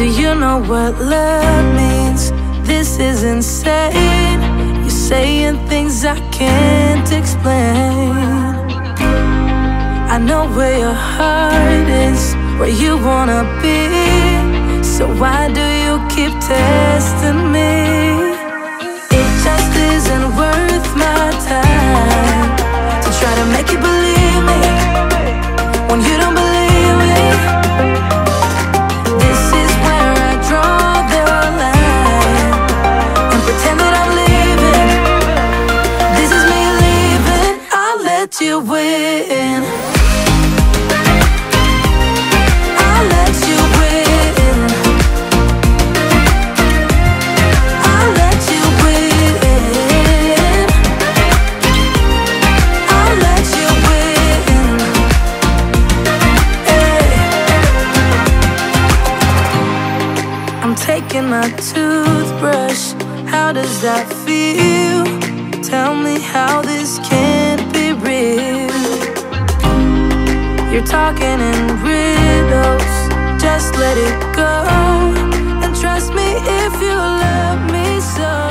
what love means. This is insane. You're saying things I can't explain. I know where your heart is, where you wanna be. So why do you keep testing win. Hey. I'm taking my toothbrush. How does that feel? Tell me how this can't You're talking in riddles. Just let it go. And trust me if you love me so.